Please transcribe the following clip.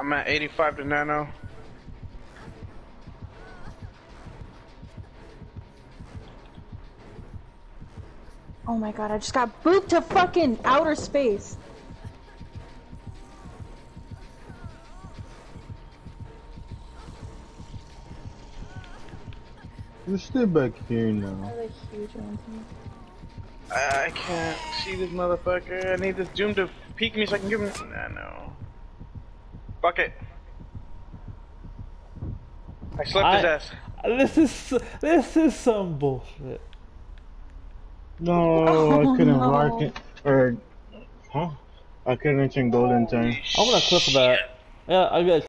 I'm at 85 to nano. Oh my god, I just got booped to fucking outer space. We're still back here now. That was a huge one. I I can't see this motherfucker. I need this Doom to peek me so I can give him. Nah, no. Fuck it. I slept his ass. This is this is some bullshit. No, Oh, I couldn't no. rock it. Or, huh? I couldn't reach in golden time. I'm gonna clip that. Yeah, I got